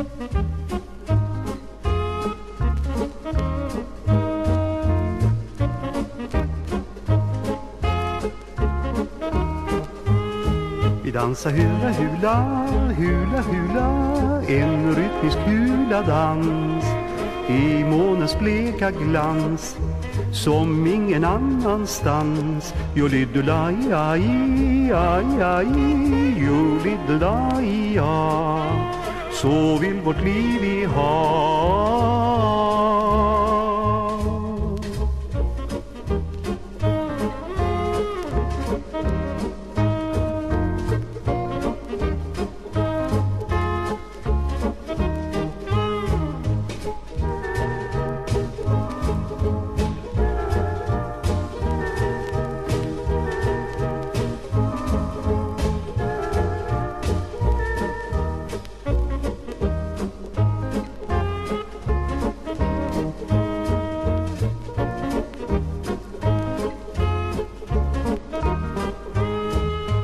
Vi dansar hula hula, hula hula En rytmisk hula dans. I månens bleka glans Som ingen annanstans. Jolidula-i-a-i-a-i-a-i Jolidula-i-a så vill vårt liv vi ha.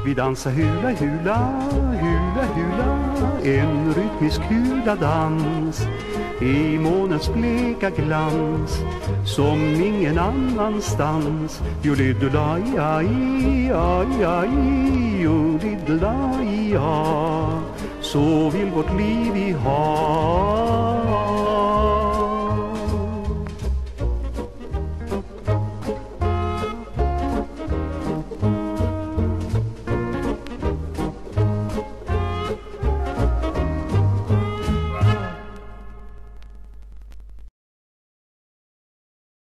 Vi dansar hula hula, hula hula. En rytmisk hula-dans I månens bleka glans. Som ingen annanstans. Jolidulaj, aj, aj, Jo Jolidulaj, ja. Så vill vårt liv vi ha.